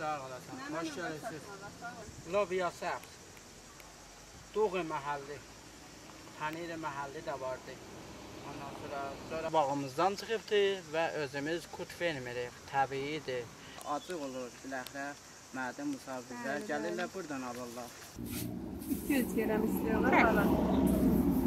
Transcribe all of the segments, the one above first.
geldiniz. valla, sağ ol. Lobiya səbz. Doğu məhəlli. Panir məhəlli də vardı. Ondan sonra, sonra bağımızdan çıxıbdı və özümüz kut vermirik. Təbiidir. Acıq olur biləxrə. Mədə müsafirlər gəlirlər buradan alırlar. 200 qram istiyorlar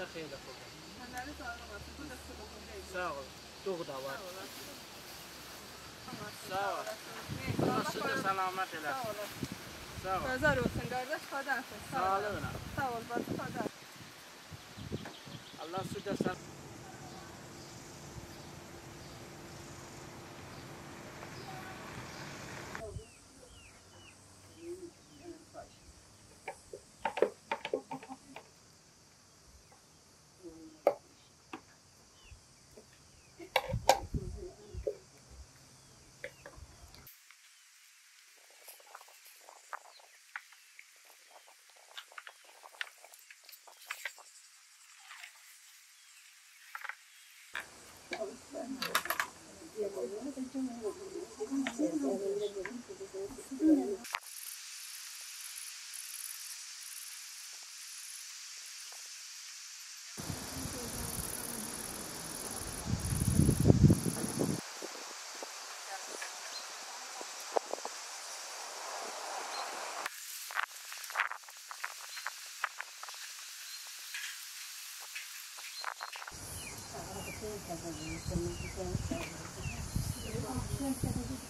Yox, bağlıca xeyli xoşdur. Yerleri sağlamasın. Bu da değil. Sağ ol. Doğu da var. Sağ olasın. Sağ ol. Allah korusun. salamat elə. Sağ olasın. Sağ ol. Pazar olsun kardeş, pazartesi. Sağ ol. Sağlığına. Sağ ol, bacı pazar. Allah südə sən. 嗯。Thank you.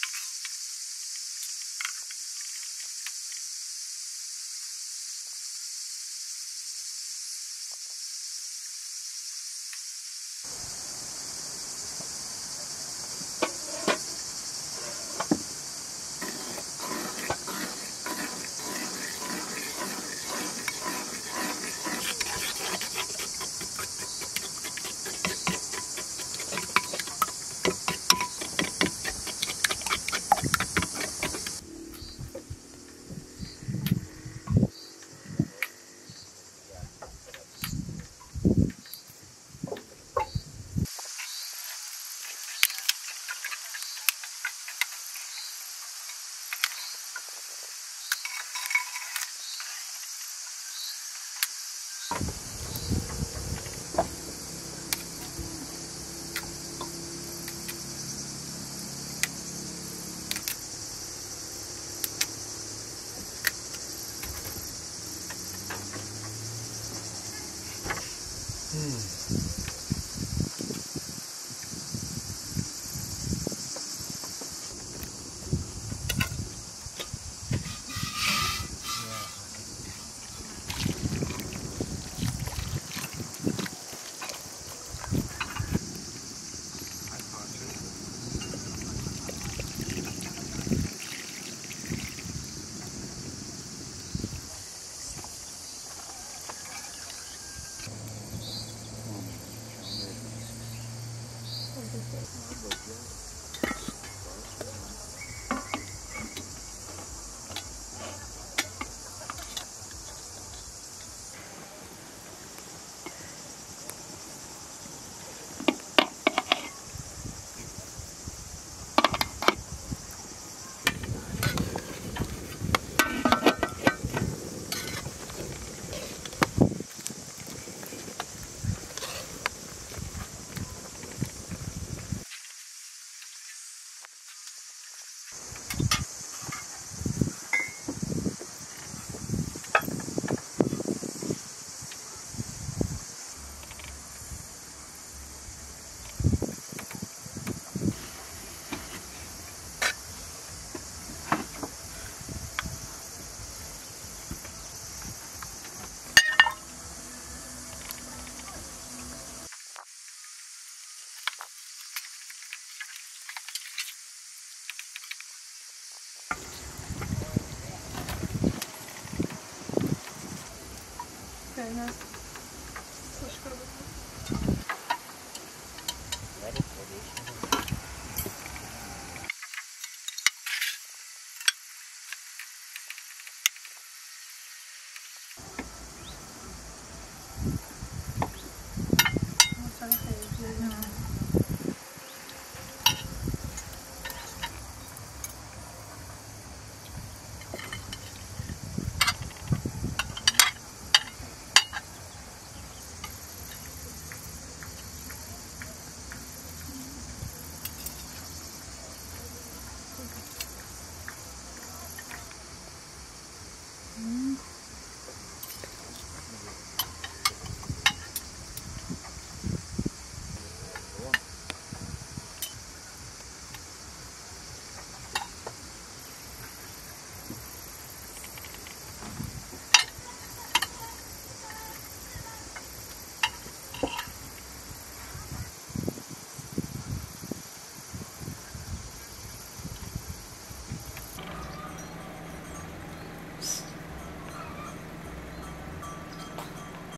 嗯。